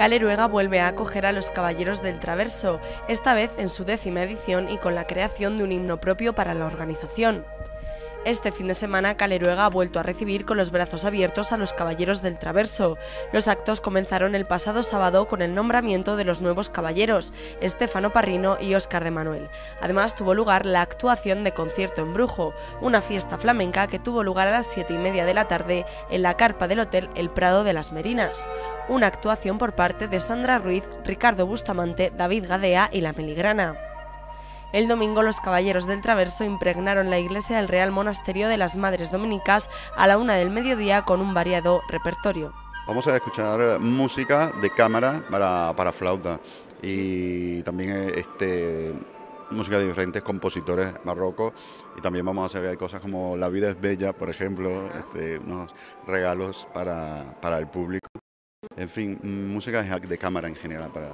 Caleruega vuelve a acoger a los Caballeros del Traverso, esta vez en su décima edición y con la creación de un himno propio para la organización. Este fin de semana Caleruega ha vuelto a recibir con los brazos abiertos a los caballeros del Traverso. Los actos comenzaron el pasado sábado con el nombramiento de los nuevos caballeros, Estefano Parrino y Óscar de Manuel. Además tuvo lugar la actuación de Concierto en Brujo, una fiesta flamenca que tuvo lugar a las siete y media de la tarde en la carpa del Hotel El Prado de las Merinas. Una actuación por parte de Sandra Ruiz, Ricardo Bustamante, David Gadea y La Meligrana. El domingo los caballeros del Traverso impregnaron la iglesia del Real Monasterio de las Madres Dominicas a la una del mediodía con un variado repertorio. Vamos a escuchar música de cámara para, flauta y también este, música de diferentes compositores barrocos y también vamos a hacer cosas como La vida es bella, por ejemplo, este, unos regalos para, para el público. En fin, música de cámara en general para,